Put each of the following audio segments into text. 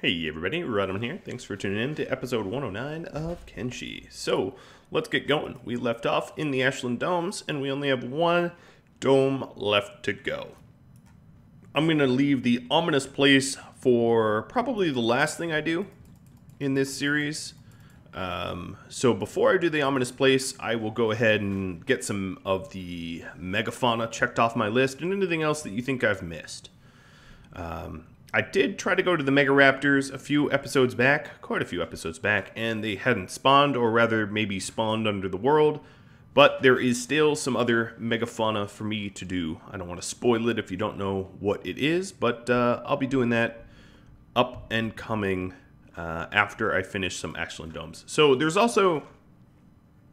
Hey everybody, Rhadamant here. Thanks for tuning in to episode 109 of Kenshi. So, let's get going. We left off in the Ashland Domes, and we only have one dome left to go. I'm going to leave the ominous place for probably the last thing I do in this series. Um, so before I do the ominous place, I will go ahead and get some of the megafauna checked off my list and anything else that you think I've missed. Um, I did try to go to the Mega Raptors a few episodes back, quite a few episodes back, and they hadn't spawned, or rather, maybe spawned under the world. But there is still some other megafauna for me to do. I don't want to spoil it if you don't know what it is, but uh, I'll be doing that up and coming uh, after I finish some Ashland domes. So there's also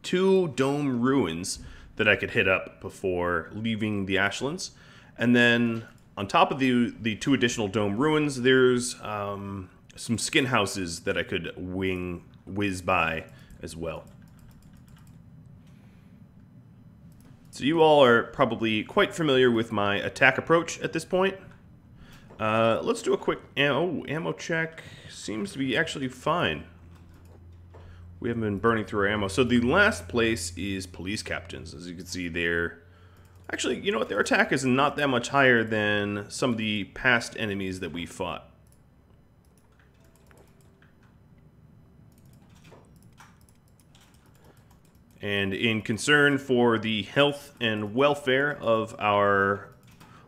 two dome ruins that I could hit up before leaving the Ashlands, and then on top of the the two additional dome ruins, there's um, some skin houses that I could wing whiz by as well. So you all are probably quite familiar with my attack approach at this point. Uh, let's do a quick ammo, ammo check. Seems to be actually fine. We haven't been burning through our ammo. So the last place is police captains. As you can see there, Actually, you know what? Their attack is not that much higher than some of the past enemies that we fought. And in concern for the health and welfare of our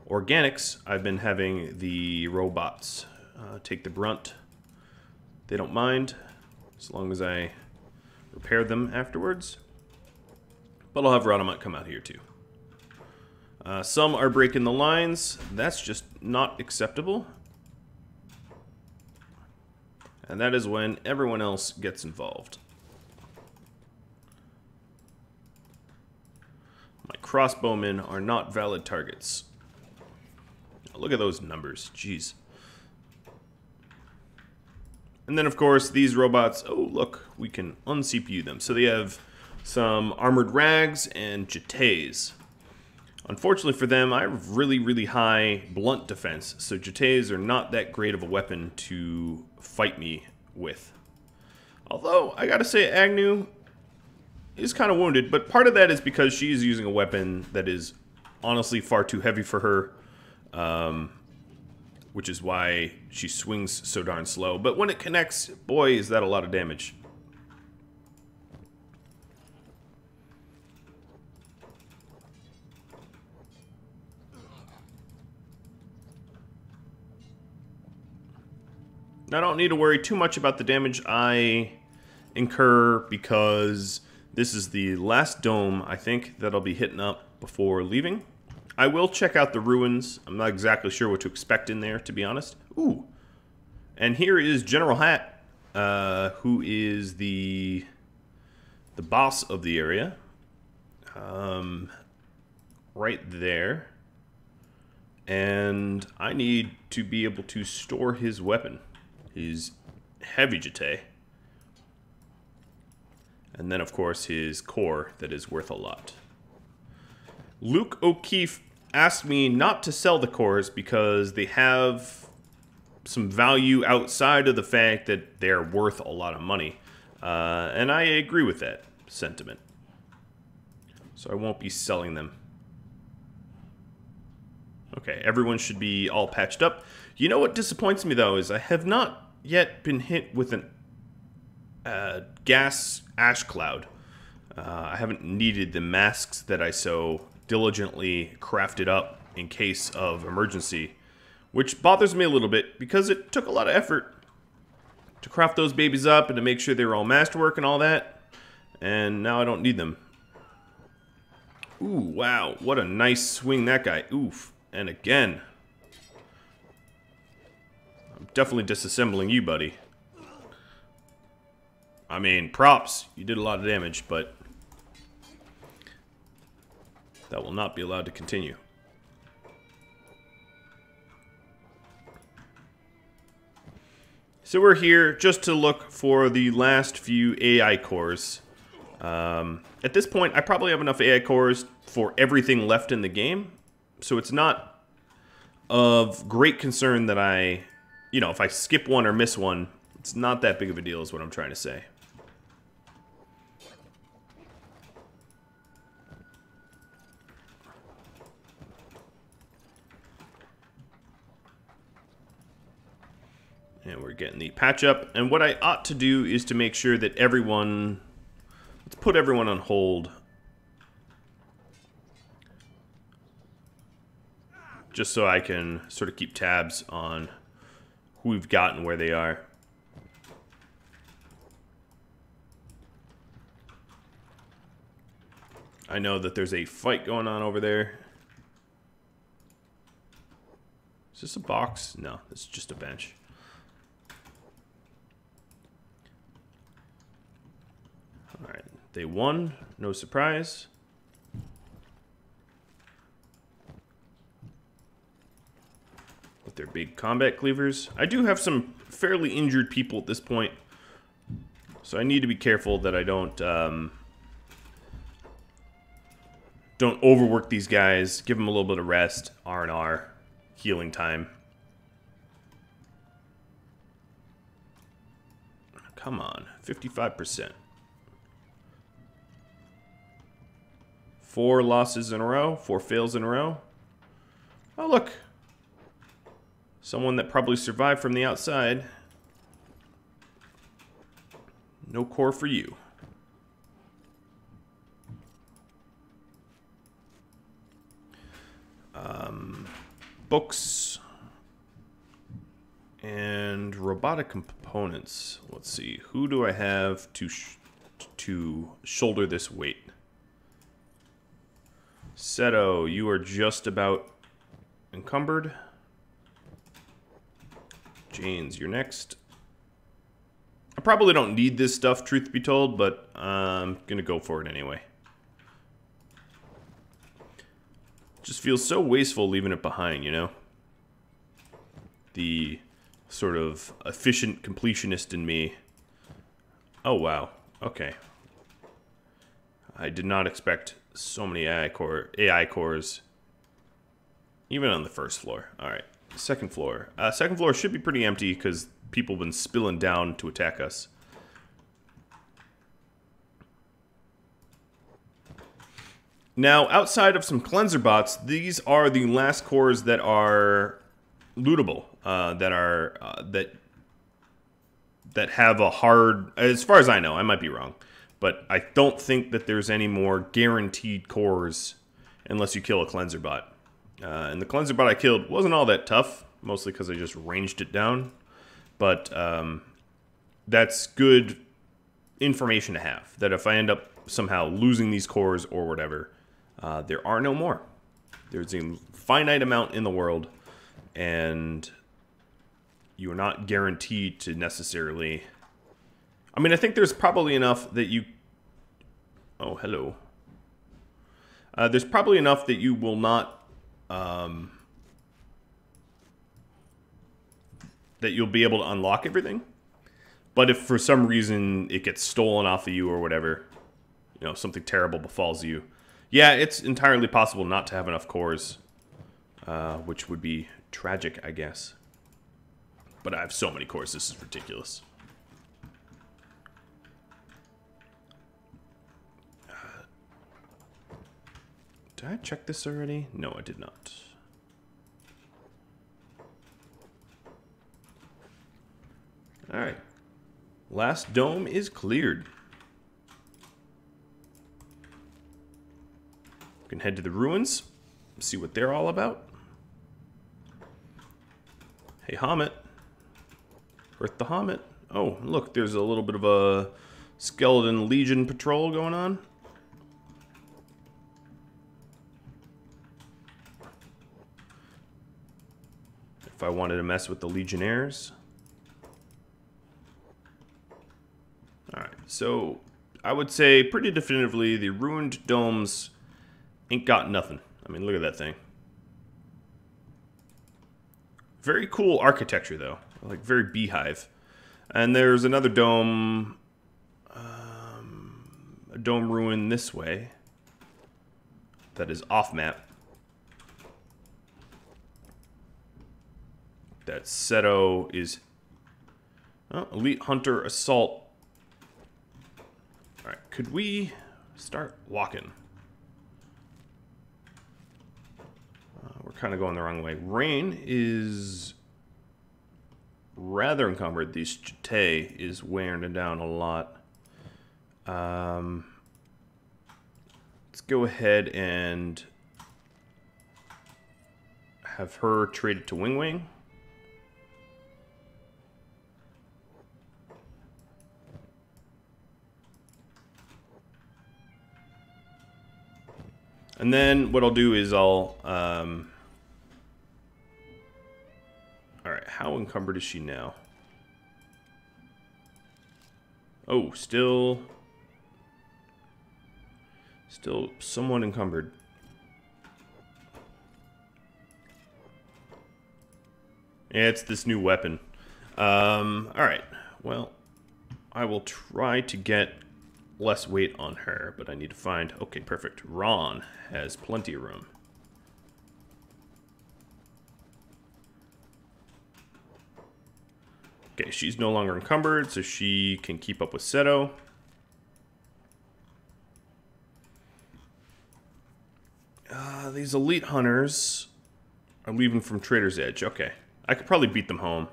organics, I've been having the robots uh, take the brunt. They don't mind, as long as I repair them afterwards. But I'll have Rhadamant come out here too. Uh, some are breaking the lines. That's just not acceptable. And that is when everyone else gets involved. My crossbowmen are not valid targets. Look at those numbers. Jeez. And then, of course, these robots... Oh, look. We can un-CPU them. So they have some armored rags and jittes. Unfortunately for them, I have really, really high blunt defense, so jittes are not that great of a weapon to fight me with. Although, I gotta say, Agnew is kind of wounded, but part of that is because she's using a weapon that is honestly far too heavy for her, um, which is why she swings so darn slow. But when it connects, boy, is that a lot of damage. I don't need to worry too much about the damage I incur because this is the last dome, I think, that I'll be hitting up before leaving. I will check out the ruins. I'm not exactly sure what to expect in there, to be honest. Ooh. And here is General Hat, uh, who is the the boss of the area. Um, right there. And I need to be able to store his weapon his heavy jitte, and then, of course, his core that is worth a lot. Luke O'Keefe asked me not to sell the cores because they have some value outside of the fact that they're worth a lot of money. Uh, and I agree with that sentiment. So I won't be selling them. Okay, everyone should be all patched up. You know what disappoints me, though, is I have not yet been hit with a uh, gas ash cloud. Uh, I haven't needed the masks that I so diligently crafted up in case of emergency, which bothers me a little bit because it took a lot of effort to craft those babies up and to make sure they were all masterwork and all that, and now I don't need them. Ooh, wow, what a nice swing that guy. Oof, and again, definitely disassembling you, buddy. I mean, props. You did a lot of damage, but that will not be allowed to continue. So we're here just to look for the last few AI cores. Um, at this point, I probably have enough AI cores for everything left in the game, so it's not of great concern that I you know, if I skip one or miss one, it's not that big of a deal is what I'm trying to say. And we're getting the patch up. And what I ought to do is to make sure that everyone... Let's put everyone on hold. Just so I can sort of keep tabs on who we've gotten where they are. I know that there's a fight going on over there. Is this a box? No, it's just a bench. Alright, they won. No surprise. Their big combat cleavers. I do have some fairly injured people at this point. So I need to be careful that I don't... Um, don't overwork these guys. Give them a little bit of rest. R&R. Healing time. Come on. 55%. Four losses in a row. Four fails in a row. Oh, look. Someone that probably survived from the outside. No core for you. Um, books and robotic components. Let's see. Who do I have to sh to shoulder this weight? Seto, you are just about encumbered. Janes, you're next. I probably don't need this stuff, truth be told, but I'm going to go for it anyway. Just feels so wasteful leaving it behind, you know? The sort of efficient completionist in me. Oh, wow. Okay. I did not expect so many AI, core, AI cores, even on the first floor. All right, second floor. Uh, second floor should be pretty empty because people have been spilling down to attack us. Now, outside of some cleanser bots, these are the last cores that are lootable, uh, that are uh, that that have a hard. As far as I know, I might be wrong, but I don't think that there's any more guaranteed cores unless you kill a cleanser bot. Uh, and the cleanser bot I killed wasn't all that tough, mostly because I just ranged it down. But um, that's good information to have. That if I end up somehow losing these cores or whatever, uh, there are no more. There's a finite amount in the world, and you are not guaranteed to necessarily. I mean, I think there's probably enough that you. Oh, hello. Uh, there's probably enough that you will not. Um, that you'll be able to unlock everything. But if for some reason it gets stolen off of you or whatever, you know, something terrible befalls you, yeah, it's entirely possible not to have enough cores, uh, which would be tragic, I guess. But I have so many cores, this is ridiculous. Did I check this already? No, I did not. Alright. Last dome is cleared. We can head to the ruins, see what they're all about. Hey, Hamet. Earth the Hamet. Oh, look, there's a little bit of a Skeleton Legion patrol going on. If I wanted to mess with the Legionnaires. Alright, so I would say pretty definitively the Ruined Domes Ain't got nothing. I mean, look at that thing. Very cool architecture, though. Like, very beehive. And there's another dome... Um, a dome ruin this way. That is off-map. That Seto is... Oh, Elite Hunter Assault. Alright, could we start walking? Uh, we're kind of going the wrong way. Rain is rather encumbered. The Jitte is wearing it down a lot. Um, let's go ahead and have her traded to Wing Wing. And then what I'll do is I'll... Um, Alright, how encumbered is she now? Oh, still... Still somewhat encumbered. Yeah, it's this new weapon. Um, alright, well, I will try to get less weight on her, but I need to find... Okay, perfect. Ron has plenty of room. Okay, she's no longer encumbered, so she can keep up with Seto. Uh, these elite hunters are leaving from Trader's Edge. Okay. I could probably beat them home.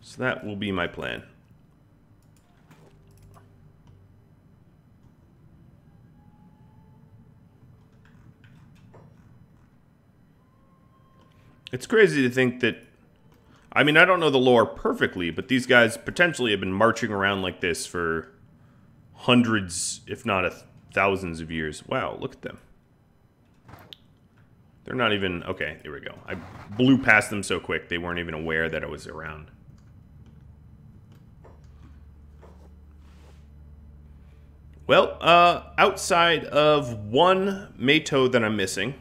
So that will be my plan. It's crazy to think that I mean, I don't know the lore perfectly, but these guys potentially have been marching around like this for hundreds, if not thousands of years. Wow, look at them. They're not even... Okay, here we go. I blew past them so quick, they weren't even aware that I was around. Well, uh, outside of one Meitou that I'm missing,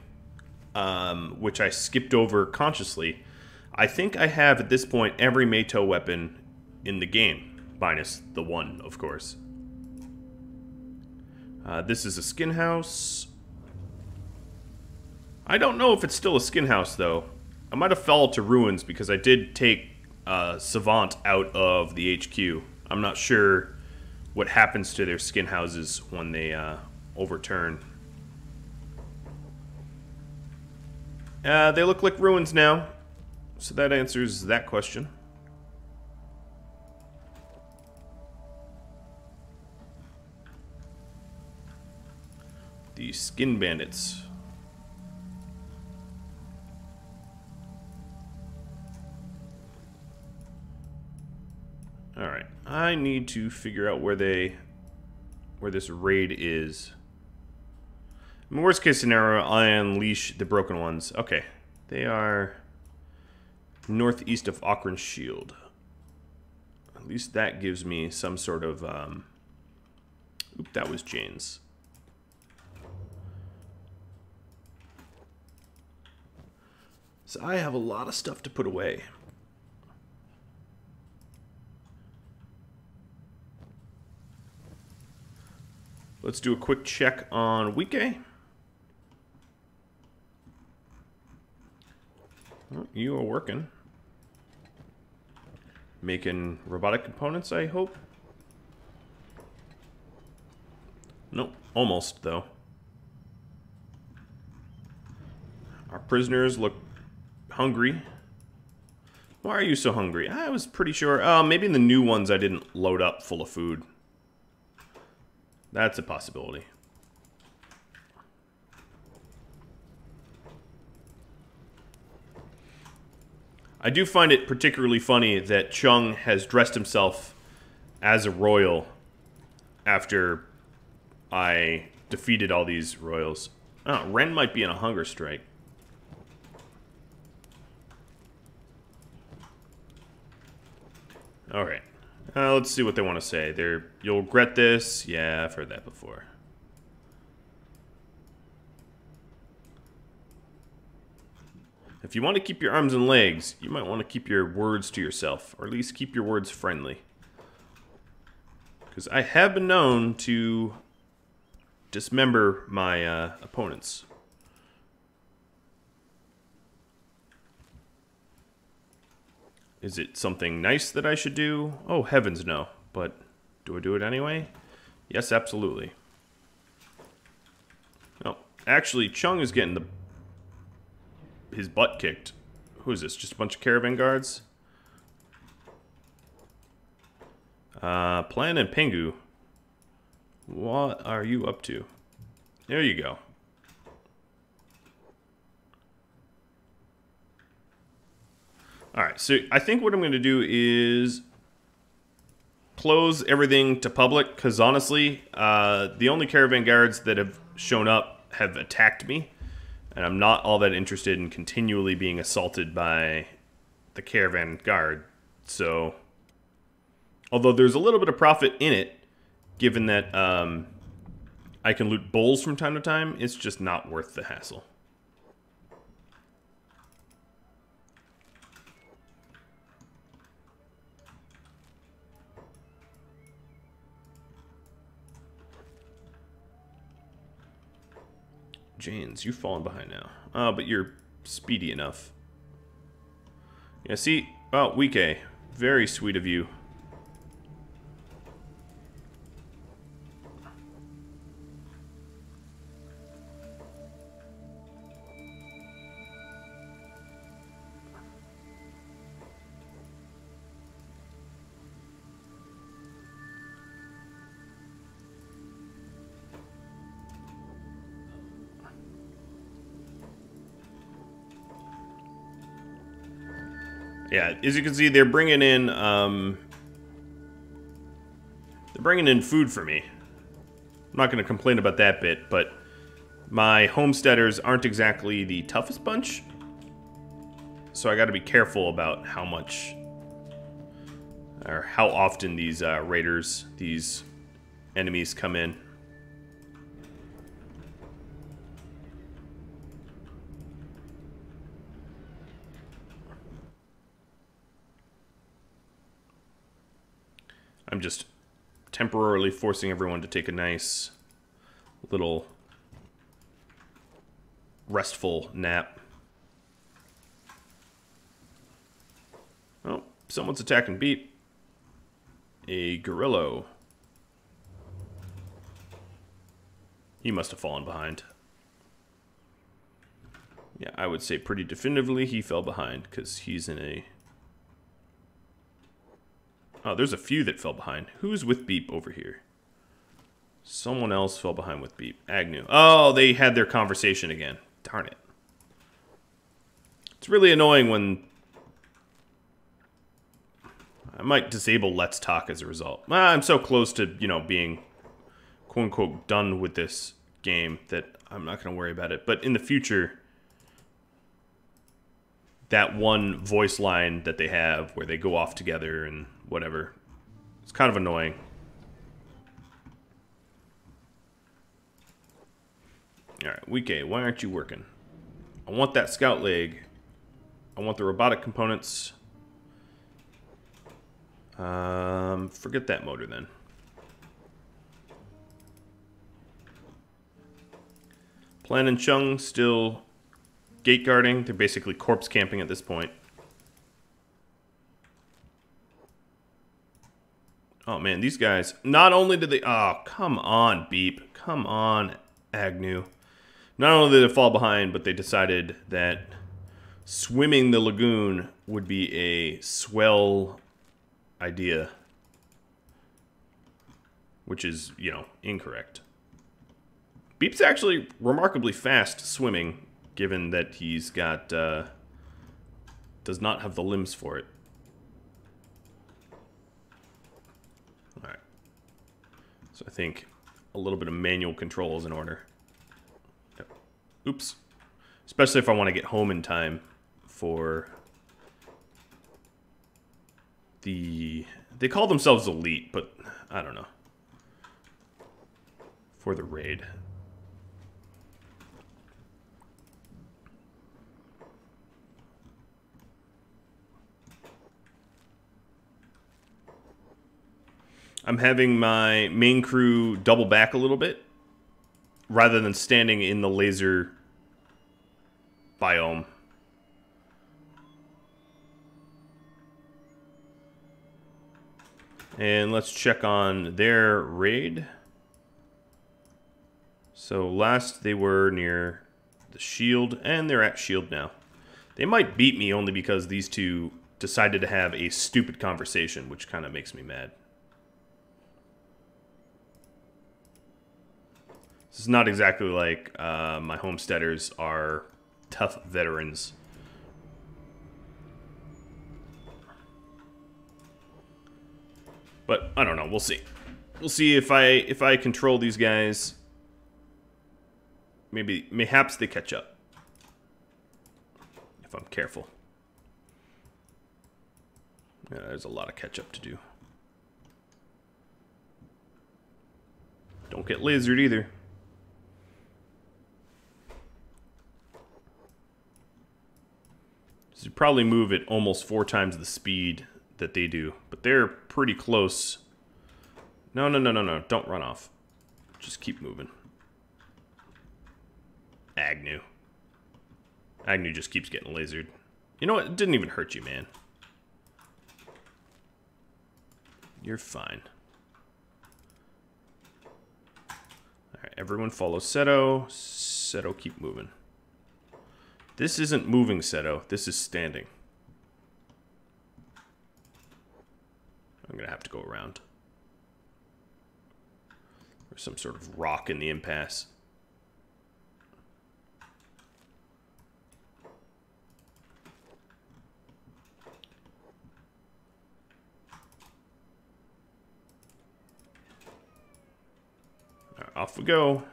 um, which I skipped over consciously, I think I have, at this point, every Meitou weapon in the game. Minus the one, of course. Uh, this is a skin house. I don't know if it's still a skin house, though. I might have fell to ruins because I did take uh, Savant out of the HQ. I'm not sure what happens to their skin houses when they uh, overturn. Uh, they look like ruins now. So that answers that question. The Skin Bandits. Alright, I need to figure out where they... where this raid is. In worst case scenario, I unleash the Broken Ones. Okay, they are northeast of Shield. At least that gives me some sort of... Um... Oop, that was Jane's. So I have a lot of stuff to put away. Let's do a quick check on Wike. Well, you are working. Making robotic components, I hope? Nope, almost, though. Our prisoners look hungry. Why are you so hungry? I was pretty sure... Uh, maybe in the new ones I didn't load up full of food. That's a possibility. I do find it particularly funny that Chung has dressed himself as a royal after I defeated all these royals. Oh, Ren might be in a hunger strike. Alright. Uh, let's see what they want to say. They're, you'll regret this. Yeah, I've heard that before. If you want to keep your arms and legs, you might want to keep your words to yourself, or at least keep your words friendly. Because I have been known to dismember my uh, opponents. Is it something nice that I should do? Oh, heavens no. But do I do it anyway? Yes, absolutely. Oh, actually, Chung is getting the his butt kicked. Who is this? Just a bunch of caravan guards? Uh, Plan and Pingu. What are you up to? There you go. Alright, so I think what I'm going to do is close everything to public, because honestly, uh, the only caravan guards that have shown up have attacked me, and I'm not all that interested in continually being assaulted by the caravan guard, so... Although there's a little bit of profit in it, given that um, I can loot bulls from time to time, it's just not worth the hassle. Janes, you've fallen behind now. Oh, but you're speedy enough. Yeah, see? Oh, Wike. Very sweet of you. Yeah, as you can see, they're bringing in, um, they're bringing in food for me. I'm not going to complain about that bit, but my homesteaders aren't exactly the toughest bunch. So I got to be careful about how much, or how often these uh, raiders, these enemies come in. I'm just temporarily forcing everyone to take a nice little restful nap. Oh, someone's attacking Beep. A Gorillo. He must have fallen behind. Yeah, I would say pretty definitively he fell behind because he's in a Oh, there's a few that fell behind. Who's with Beep over here? Someone else fell behind with Beep. Agnew. Oh, they had their conversation again. Darn it. It's really annoying when... I might disable Let's Talk as a result. Ah, I'm so close to, you know, being quote-unquote done with this game that I'm not going to worry about it. But in the future, that one voice line that they have where they go off together and whatever. It's kind of annoying. Alright, Wike, why aren't you working? I want that scout leg. I want the robotic components. Um, forget that motor then. Plan and Chung still gate guarding. They're basically corpse camping at this point. Oh man, these guys, not only did they, oh, come on, Beep. Come on, Agnew. Not only did they fall behind, but they decided that swimming the lagoon would be a swell idea. Which is, you know, incorrect. Beep's actually remarkably fast swimming, given that he's got, uh, does not have the limbs for it. So I think a little bit of manual control is in order. Yep. Oops. Especially if I want to get home in time for the... They call themselves Elite, but I don't know. For the raid. I'm having my main crew double back a little bit rather than standing in the laser biome. And let's check on their raid. So last they were near the shield, and they're at shield now. They might beat me only because these two decided to have a stupid conversation, which kind of makes me mad. This is not exactly like uh, my homesteaders are tough veterans. But I don't know. We'll see. We'll see if I if I control these guys. Maybe mayhaps they catch up. If I'm careful. Yeah, there's a lot of catch up to do. Don't get lizard either. So you probably move at almost four times the speed that they do, but they're pretty close. No, no, no, no, no. Don't run off. Just keep moving. Agnew. Agnew just keeps getting lasered. You know what? It didn't even hurt you, man. You're fine. Alright, everyone follow Seto. Seto, keep moving. This isn't moving, Seto. This is standing. I'm going to have to go around. There's some sort of rock in the impasse. Off we go.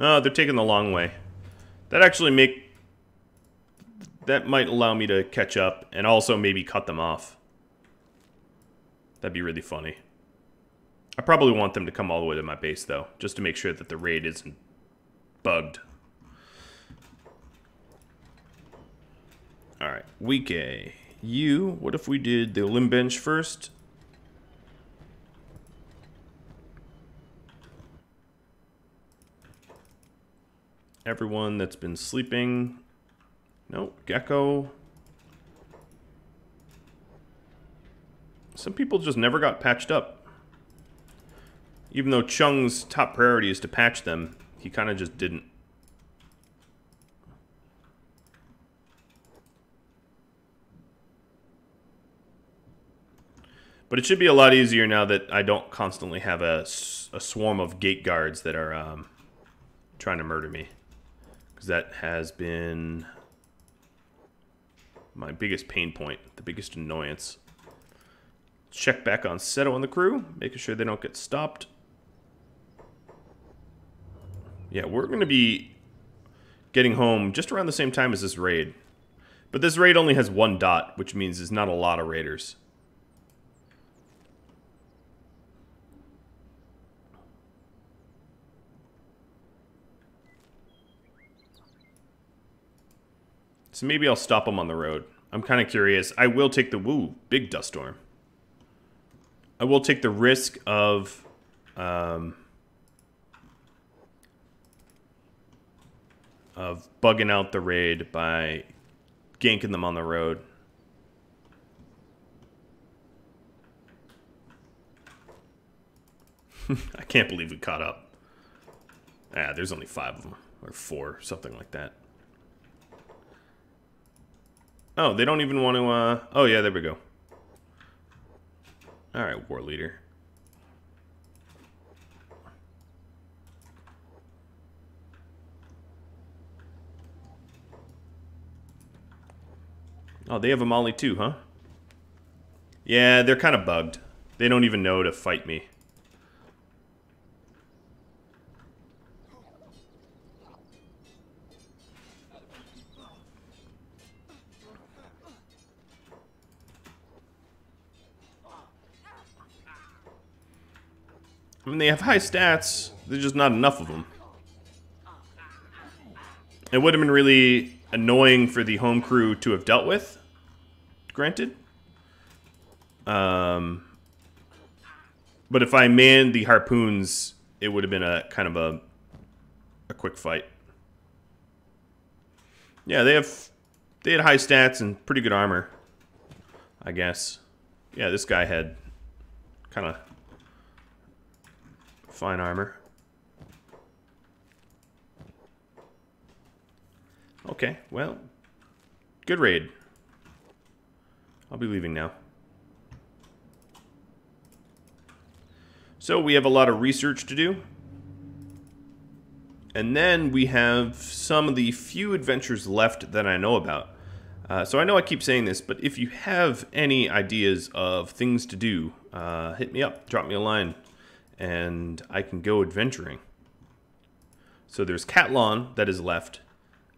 Oh, they're taking the long way. That actually make... That might allow me to catch up and also maybe cut them off. That'd be really funny. I probably want them to come all the way to my base, though, just to make sure that the raid isn't bugged. Alright, week A. You, what if we did the limb bench first? Everyone that's been sleeping. No, Gecko. Some people just never got patched up. Even though Chung's top priority is to patch them, he kind of just didn't. But it should be a lot easier now that I don't constantly have a, a swarm of gate guards that are um, trying to murder me because that has been my biggest pain point, the biggest annoyance. Check back on Seto and the crew, making sure they don't get stopped. Yeah, we're going to be getting home just around the same time as this raid. But this raid only has one dot, which means there's not a lot of raiders. So maybe I'll stop them on the road. I'm kind of curious. I will take the... Woo, big dust storm. I will take the risk of... Um, of bugging out the raid by ganking them on the road. I can't believe we caught up. Ah, there's only five of them. Or four, something like that. Oh, they don't even want to, uh... Oh, yeah, there we go. Alright, war leader. Oh, they have a molly too, huh? Yeah, they're kind of bugged. They don't even know to fight me. I mean, they have high stats. There's just not enough of them. It would have been really annoying for the home crew to have dealt with, granted. Um, but if I manned the harpoons, it would have been a kind of a, a quick fight. Yeah, they have they had high stats and pretty good armor. I guess. Yeah, this guy had kind of fine armor. Okay, well, good raid. I'll be leaving now. So we have a lot of research to do. And then we have some of the few adventures left that I know about. Uh, so I know I keep saying this, but if you have any ideas of things to do, uh, hit me up, drop me a line, and I can go adventuring. So there's Catlon that is left,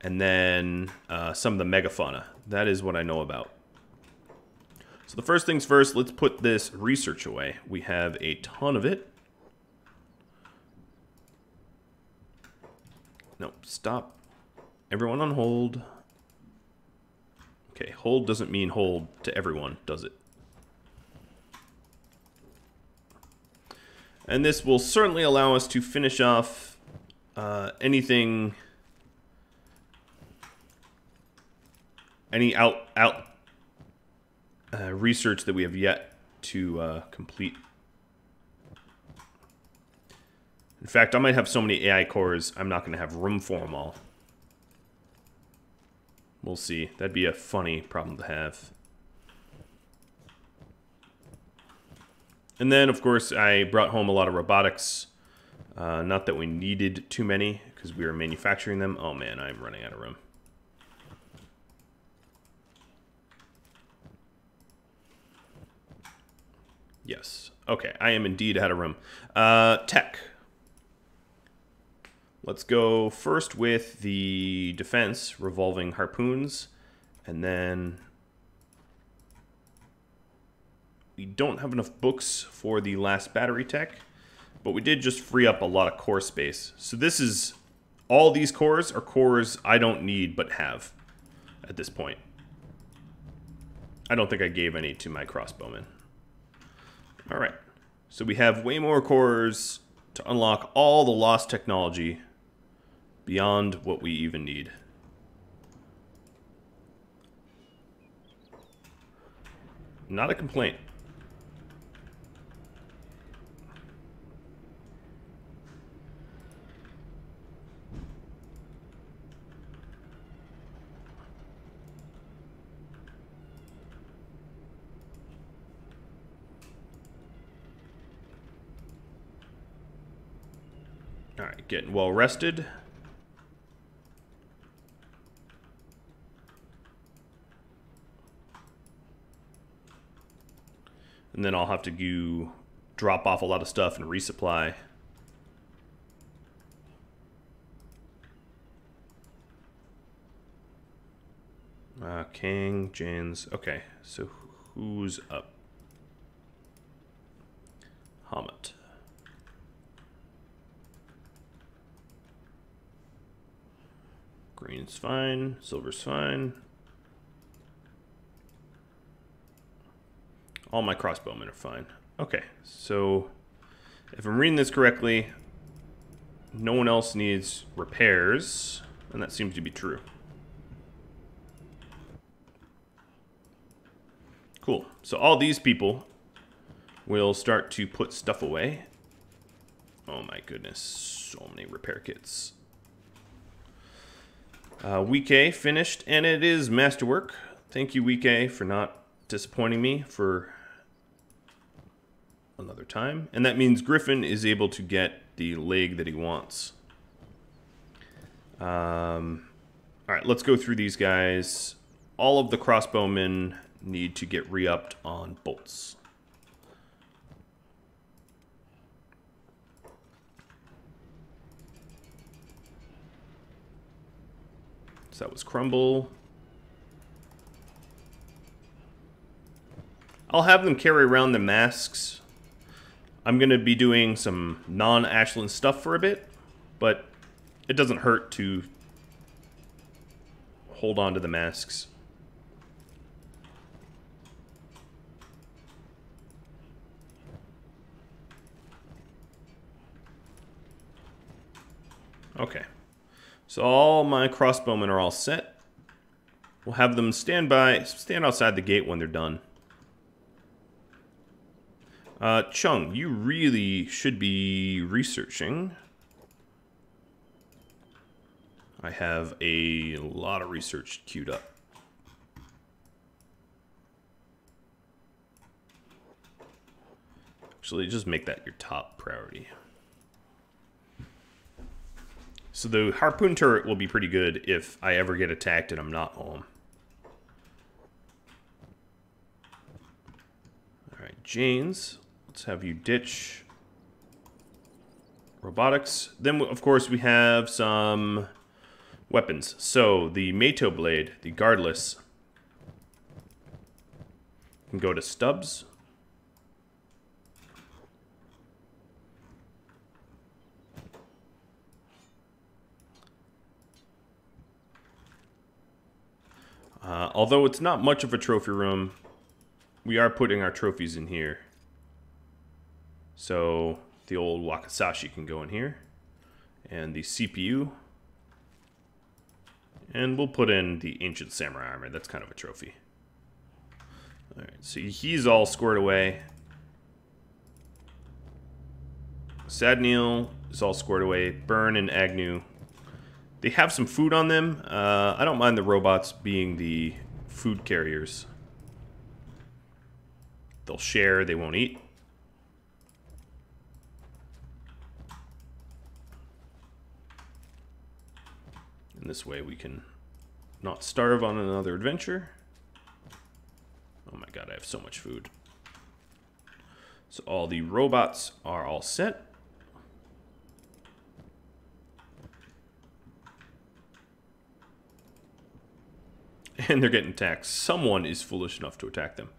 and then uh, some of the megafauna. That is what I know about. So the first things first, let's put this research away. We have a ton of it. No, stop. Everyone on hold. Okay, hold doesn't mean hold to everyone, does it? And this will certainly allow us to finish off uh, anything, any out out uh, research that we have yet to uh, complete. In fact, I might have so many AI cores, I'm not going to have room for them all. We'll see. That'd be a funny problem to have. And then, of course, I brought home a lot of robotics. Uh, not that we needed too many, because we were manufacturing them. Oh man, I'm running out of room. Yes. Okay, I am indeed out of room. Uh, tech. Let's go first with the defense, revolving harpoons, and then we don't have enough books for the last battery tech, but we did just free up a lot of core space. So this is, all these cores are cores I don't need but have at this point. I don't think I gave any to my crossbowmen. All right, so we have way more cores to unlock all the lost technology beyond what we even need. Not a complaint. Getting well rested. And then I'll have to go drop off a lot of stuff and resupply. Uh, King, Jans. Okay, so who's up? Hamet. Green's fine, silver's fine. All my crossbowmen are fine. Okay, so if I'm reading this correctly, no one else needs repairs, and that seems to be true. Cool. So all these people will start to put stuff away. Oh my goodness, so many repair kits. Uh, A finished, and it is masterwork. Thank you, Week A, for not disappointing me for another time. And that means Griffin is able to get the leg that he wants. Um, all right, let's go through these guys. All of the crossbowmen need to get re-upped on bolts. That was Crumble. I'll have them carry around the masks I'm going to be doing some non-Ashland stuff for a bit, but it doesn't hurt to hold on to the masks. Okay. So all my crossbowmen are all set. We'll have them stand by, stand outside the gate when they're done. Uh, Chung, you really should be researching. I have a lot of research queued up. Actually, just make that your top priority. So the harpoon turret will be pretty good if I ever get attacked and I'm not home. Alright, Janes, let's have you ditch robotics. Then, of course, we have some weapons. So the Meitou Blade, the Guardless, can go to Stubbs. Uh, although it's not much of a trophy room, we are putting our trophies in here. So the old Wakizashi can go in here. And the CPU. And we'll put in the Ancient Samurai Armor. That's kind of a trophy. Alright, so he's all squared away. Sadneil is all squared away. Burn and Agnew they have some food on them. Uh, I don't mind the robots being the food carriers. They'll share, they won't eat. And this way we can not starve on another adventure. Oh my god, I have so much food. So all the robots are all set. And they're getting attacked. Someone is foolish enough to attack them.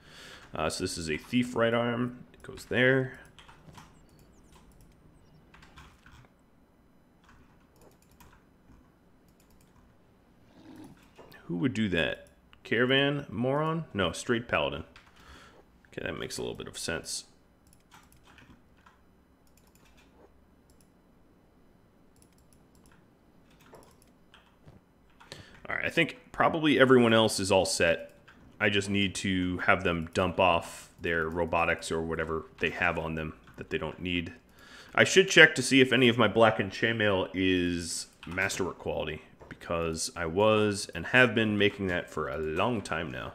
Uh, so this is a thief right arm. It goes there. Who would do that? Caravan moron? No, straight paladin. Okay, that makes a little bit of sense. All right, I think probably everyone else is all set. I just need to have them dump off their robotics or whatever they have on them that they don't need. I should check to see if any of my blackened chainmail is masterwork quality because I was and have been making that for a long time now.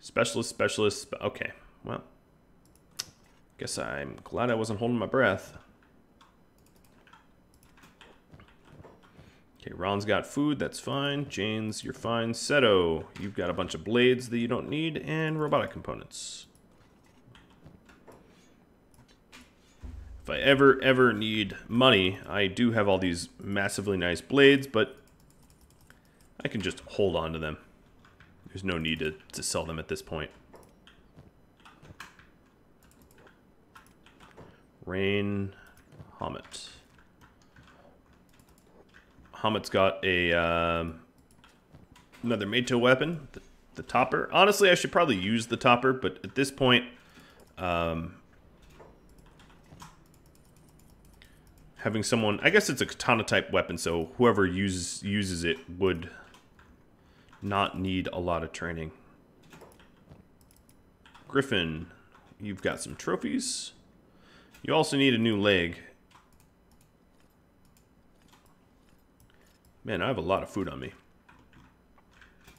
Specialist, specialist, okay, well, guess I'm glad I wasn't holding my breath. Okay, Ron's got food, that's fine. Jane's, you're fine. Seto, you've got a bunch of blades that you don't need, and robotic components. If I ever, ever need money, I do have all these massively nice blades, but I can just hold on to them. There's no need to, to sell them at this point. Rain Hamet. Hamet's got a um, another Meitou weapon, the, the, topper. Honestly, I should probably use the topper, but at this point, um, having someone, I guess it's a katana type weapon, so whoever uses uses it would not need a lot of training. Griffin, you've got some trophies. You also need a new leg. Man, I have a lot of food on me.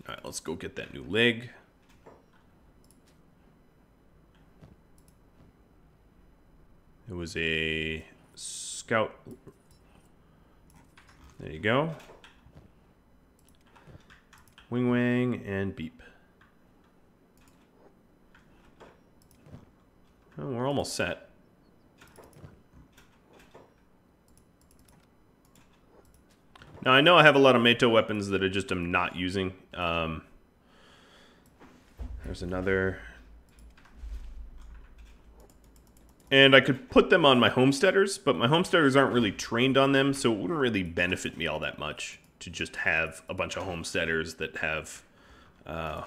Alright, let's go get that new leg. It was a scout. There you go. Wing Wang and Beep. Well, we're almost set. Now, I know I have a lot of Meitou weapons that I just am not using. Um, there's another. And I could put them on my homesteaders, but my homesteaders aren't really trained on them, so it wouldn't really benefit me all that much to just have a bunch of homesteaders that have uh,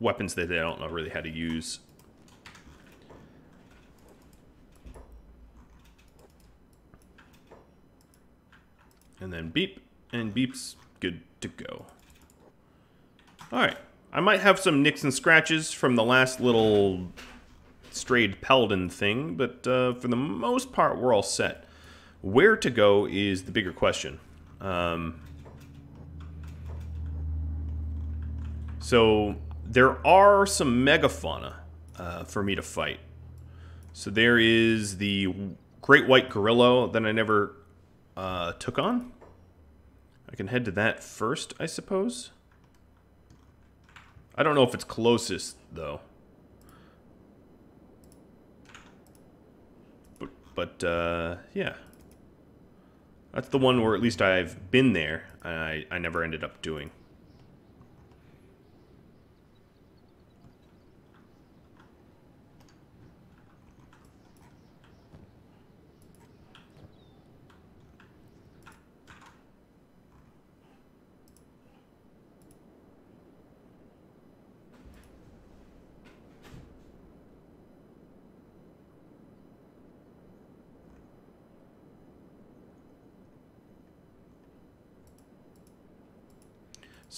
weapons that they don't know really how to use. And then beep and Beep's good to go. All right. I might have some nicks and scratches from the last little strayed paladin thing, but uh, for the most part, we're all set. Where to go is the bigger question. Um, so there are some megafauna uh, for me to fight. So there is the great white gorilla that I never uh, took on. I can head to that first, I suppose. I don't know if it's closest, though. But, but uh, yeah. That's the one where at least I've been there, I, I never ended up doing.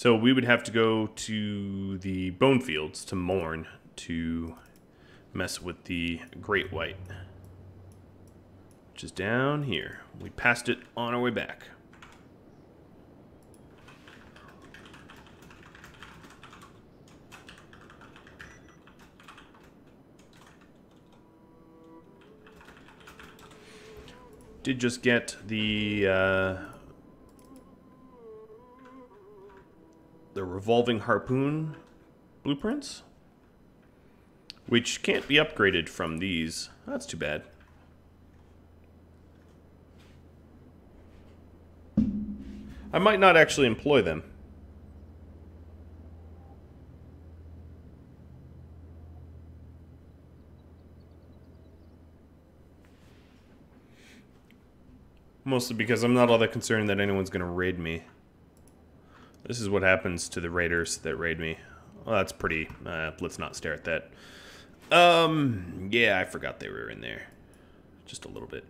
So we would have to go to the bone fields to Mourn to mess with the great white. Which is down here. We passed it on our way back. Did just get the uh, the revolving harpoon blueprints, which can't be upgraded from these. That's too bad. I might not actually employ them. Mostly because I'm not all that concerned that anyone's going to raid me. This is what happens to the raiders that raid me. Well, that's pretty... Uh, let's not stare at that. Um, yeah, I forgot they were in there. Just a little bit.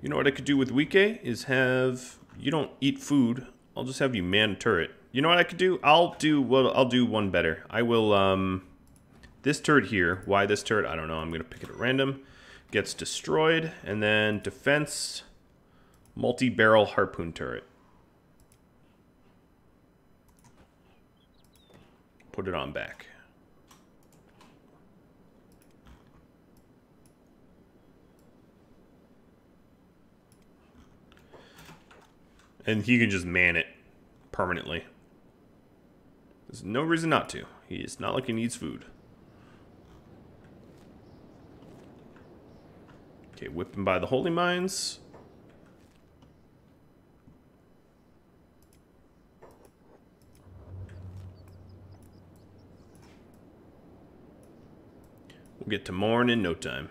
You know what I could do with Weeke is have you don't eat food. I'll just have you man turret. You know what I could do? I'll do well. I'll do one better. I will um, this turret here. Why this turret? I don't know. I'm gonna pick it at random gets destroyed, and then defense multi-barrel harpoon turret. Put it on back. And he can just man it permanently. There's no reason not to. He is not like he needs food. Okay, whipping by the holy mines. We'll get to Mourn in no time.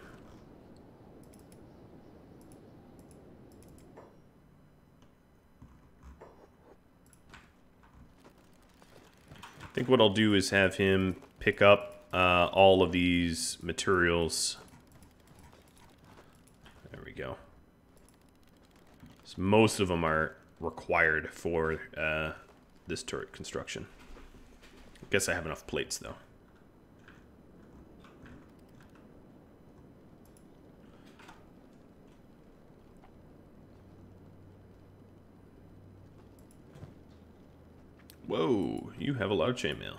I think what I'll do is have him pick up uh, all of these materials go. Most of them are required for uh, this turret construction. I guess I have enough plates, though. Whoa, you have a lot of chainmail.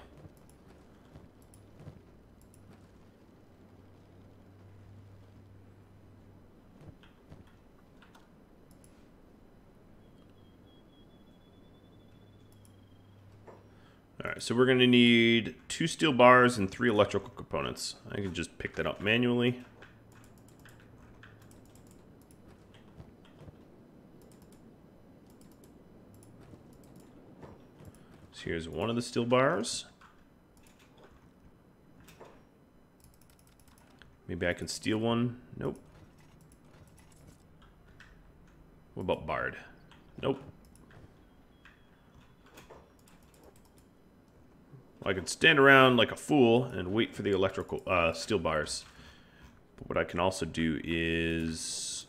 Alright, so we're going to need two steel bars and three electrical components. I can just pick that up manually. So here's one of the steel bars. Maybe I can steal one. Nope. What about Bard? Nope. I can stand around like a fool and wait for the electrical uh, steel bars. But what I can also do is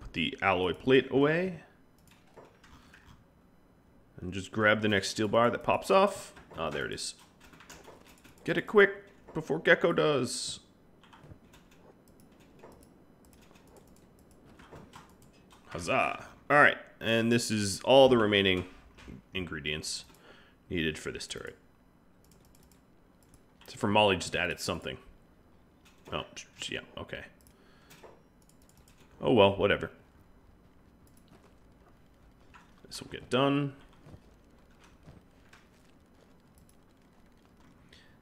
put the alloy plate away. And just grab the next steel bar that pops off. Ah, oh, there it is. Get it quick before Gecko does. Huzzah. Alright, and this is all the remaining ingredients needed for this turret. So for Molly just added something. Oh, yeah, okay. Oh well, whatever. This will get done.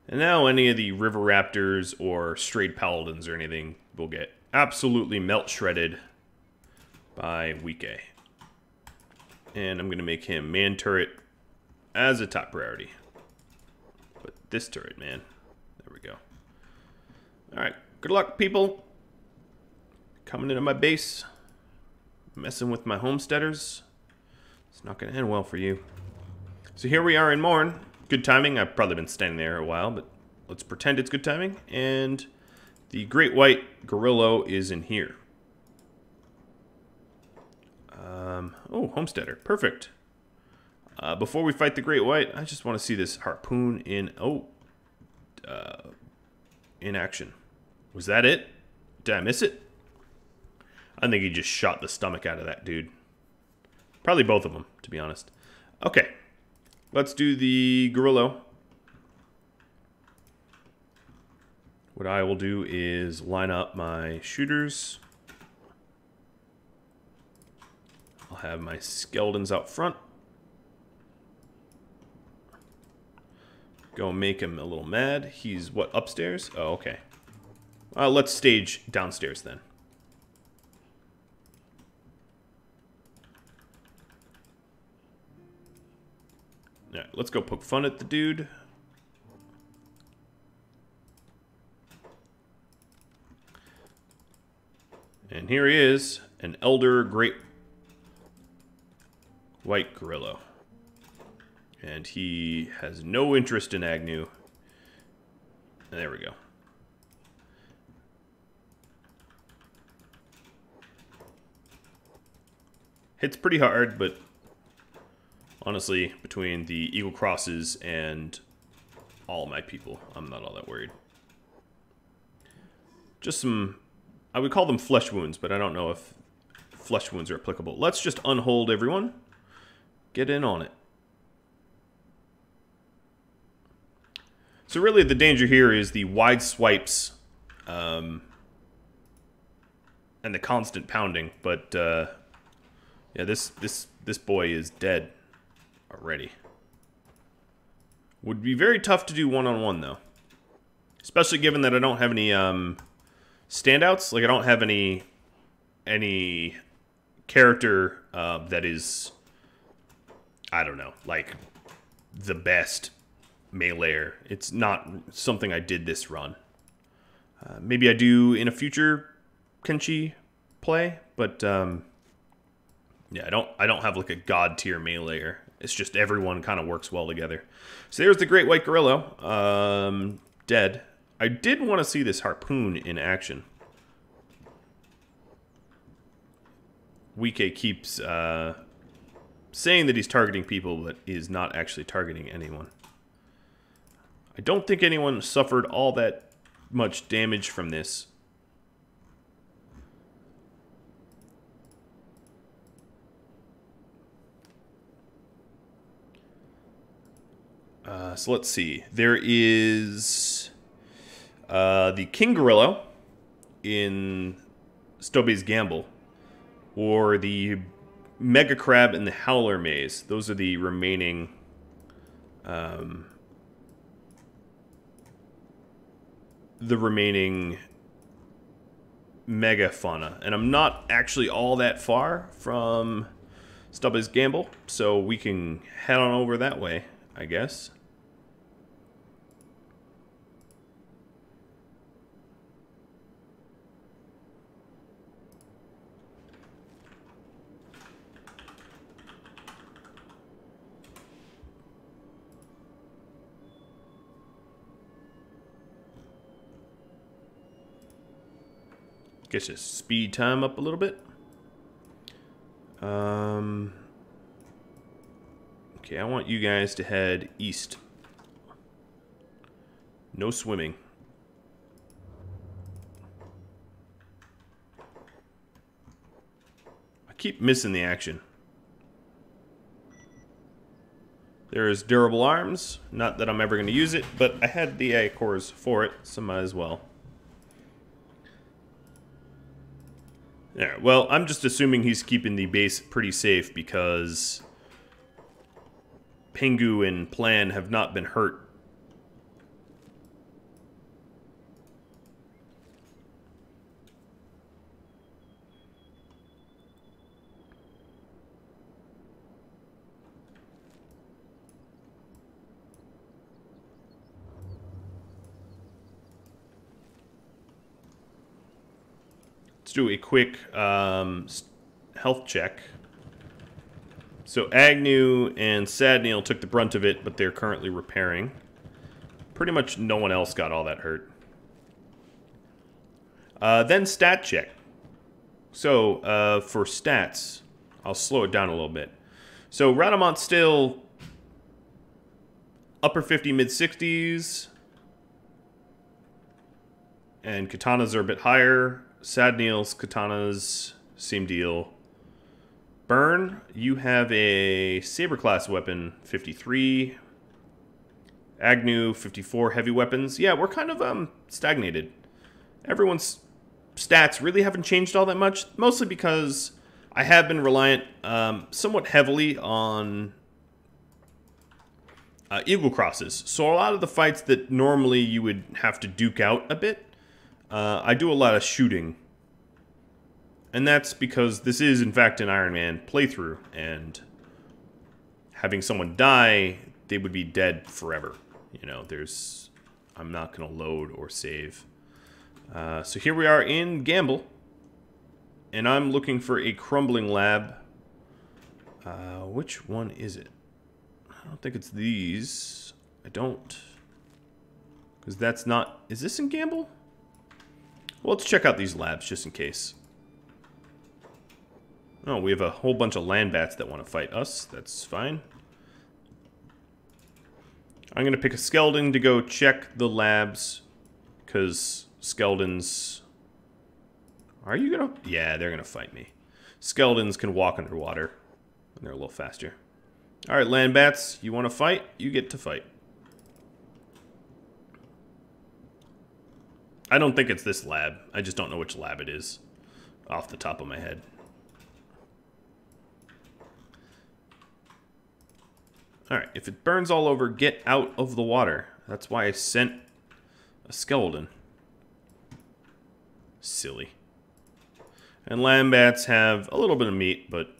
And now any of the River Raptors or Strayed Paladins or anything will get absolutely melt shredded by Weeke. And I'm going to make him man turret as a top priority. But this turret, man. There we go. Alright, good luck, people. Coming into my base. Messing with my homesteaders. It's not going to end well for you. So here we are in Mourn good timing. I've probably been standing there a while, but let's pretend it's good timing. And the great white Gorillo is in here. Um, oh, Homesteader. Perfect. Uh, before we fight the great white, I just want to see this harpoon in... Oh. Uh, in action. Was that it? Did I miss it? I think he just shot the stomach out of that dude. Probably both of them, to be honest. Okay. Let's do the Gorillo. What I will do is line up my shooters. I'll have my skeletons out front. Go make him a little mad. He's, what, upstairs? Oh, okay. Uh, let's stage downstairs then. Alright, let's go poke fun at the dude. And here he is, an elder great white Gorillo. And he has no interest in Agnew. And there we go. Hits pretty hard, but honestly, between the Eagle Crosses and all my people, I'm not all that worried. Just some, I would call them flesh wounds, but I don't know if flesh wounds are applicable. Let's just unhold everyone. Get in on it. So really the danger here is the wide swipes um, and the constant pounding, but uh, yeah, this, this, this boy is dead already. Would be very tough to do one-on-one, -on -one, though. Especially given that I don't have any um, standouts. Like, I don't have any any character uh, that is, I don't know, like the best meleeer. It's not something I did this run. Uh, maybe I do in a future Kenshi play, but um, yeah, I don't. I don't have like a god tier meleeer. It's just everyone kind of works well together. So there's the Great White Gorillo, um, dead. I did want to see this harpoon in action. Weeke keeps uh, saying that he's targeting people, but is not actually targeting anyone. I don't think anyone suffered all that much damage from this. Uh, so let's see. There is uh, the King Gorilla in Stobe's Gamble, or the Mega Crab in the Howler Maze. Those are the remaining. Um, the remaining mega fauna. And I'm not actually all that far from Stubby's Gamble, so we can head on over that way, I guess. Get your speed time up a little bit. Um, okay, I want you guys to head east. No swimming. I keep missing the action. There is durable arms. Not that I'm ever going to use it, but I had the A cores for it, so might as well. Yeah, well, I'm just assuming he's keeping the base pretty safe because Pingu and Plan have not been hurt Let's do a quick um, health check. So Agnew and Sadneil took the brunt of it, but they're currently repairing. Pretty much no one else got all that hurt. Uh, then stat check. So uh, for stats, I'll slow it down a little bit. So Rhadamant's still upper 50, mid 60s. And katanas are a bit higher. Sadneil's katanas, same deal. Burn, you have a saber class weapon, 53. Agnew, 54 heavy weapons. Yeah, we're kind of um stagnated. Everyone's stats really haven't changed all that much, mostly because I have been reliant um, somewhat heavily on uh, Eagle Crosses. So a lot of the fights that normally you would have to duke out a bit, uh, I do a lot of shooting. And that's because this is, in fact, an Ironman playthrough, and having someone die, they would be dead forever. You know, there's... I'm not going to load or save. Uh, so here we are in Gamble, and I'm looking for a crumbling lab. Uh, which one is it? I don't think it's these. I don't. Because that's not... Is this in Gamble? Well, let's check out these labs just in case. Oh, we have a whole bunch of land bats that want to fight us. That's fine. I'm going to pick a skeleton to go check the labs. Because skeletons... Are you going to... Yeah, they're going to fight me. Skeletons can walk underwater. And they're a little faster. Alright, land bats. You want to fight? You get to fight. I don't think it's this lab. I just don't know which lab it is off the top of my head. Alright, if it burns all over, get out of the water. That's why I sent a skeleton. Silly. And lambats have a little bit of meat, but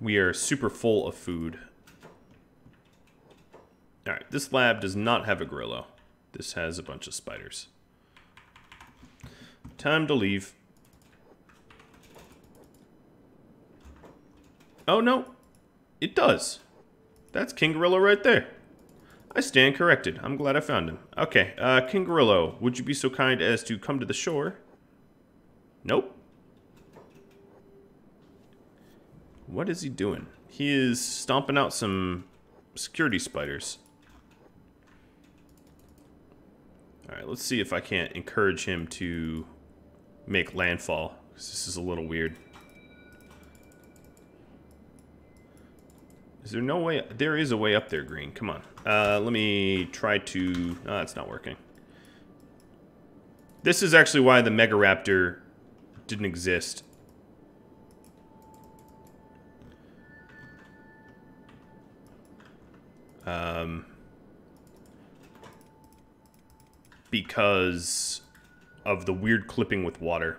we are super full of food. Alright, this lab does not have a grillo. This has a bunch of spiders. Time to leave. Oh, no. It does. That's King Gorillo right there. I stand corrected. I'm glad I found him. Okay, uh, King Gorillo, would you be so kind as to come to the shore? Nope. What is he doing? He is stomping out some security spiders. Alright, let's see if I can't encourage him to make landfall. Cause This is a little weird. Is there no way? There is a way up there, Green. Come on. Uh, let me try to... Oh, that's not working. This is actually why the Mega Raptor didn't exist. Um, because of the weird clipping with water.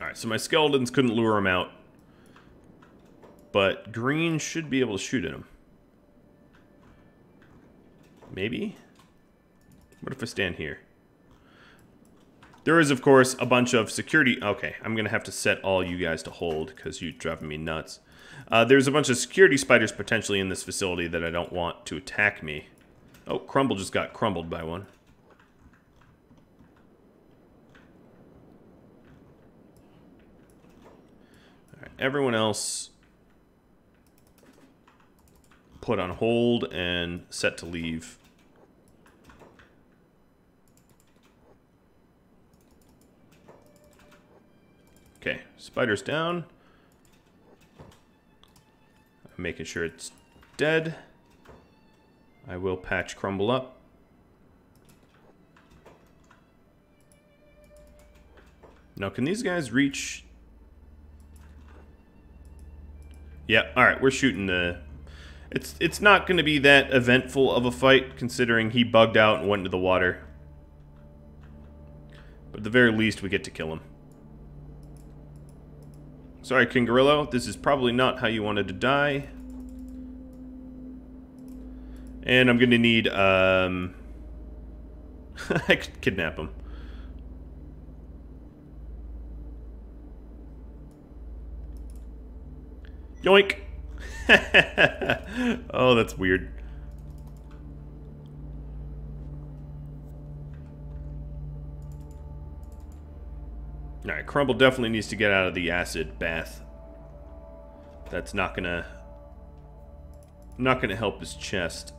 Alright, so my skeletons couldn't lure him out. But green should be able to shoot at him. Maybe? What if I stand here? There is, of course, a bunch of security... Okay, I'm going to have to set all you guys to hold because you're driving me nuts. Uh, there's a bunch of security spiders potentially in this facility that I don't want to attack me. Oh, Crumble just got crumbled by one. Right, everyone else put on hold and set to leave. Okay, spider's down. I'm making sure it's dead. I will patch crumble up. Now, can these guys reach... Yeah, alright, we're shooting the... It's, it's not going to be that eventful of a fight, considering he bugged out and went into the water. But at the very least, we get to kill him. Sorry, King Gorillo. This is probably not how you wanted to die. And I'm going to need, um... I could kidnap him. Yoink! oh, that's weird. Alright, Crumble definitely needs to get out of the acid bath. That's not gonna... Not gonna help his chest.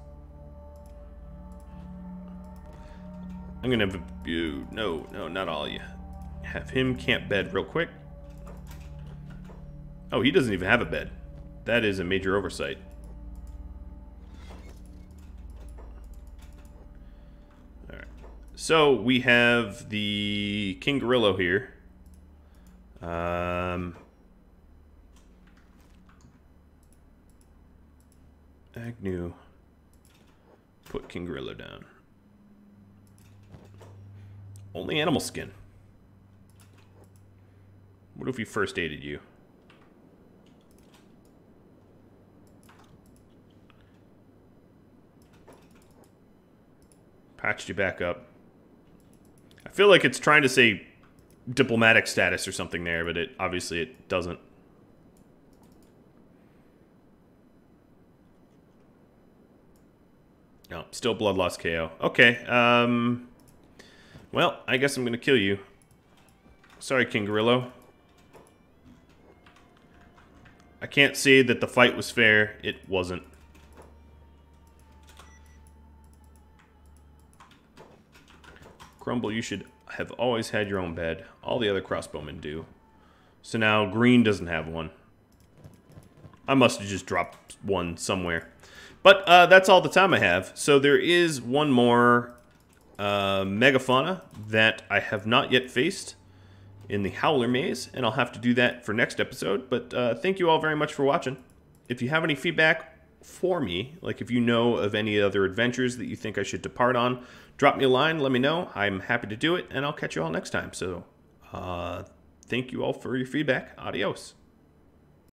I'm gonna have you. No, no, not all you. Have him camp bed real quick. Oh, he doesn't even have a bed. That is a major oversight. Alright. So, we have the King Gorillo here. Um, Agnew. Put King Gorillo down. Only animal skin. What if we first aided you? Patched you back up. I feel like it's trying to say diplomatic status or something there, but it obviously it doesn't. No, still blood loss KO. Okay, um... Well, I guess I'm gonna kill you. Sorry, King Gorillo. I can't say that the fight was fair. It wasn't. Crumble, you should have always had your own bed. All the other crossbowmen do. So now green doesn't have one. I must have just dropped one somewhere. But uh, that's all the time I have. So there is one more uh, megafauna that I have not yet faced in the Howler Maze, and I'll have to do that for next episode. But uh, thank you all very much for watching. If you have any feedback for me, like if you know of any other adventures that you think I should depart on, drop me a line, let me know. I'm happy to do it, and I'll catch you all next time. So uh, thank you all for your feedback. Adios.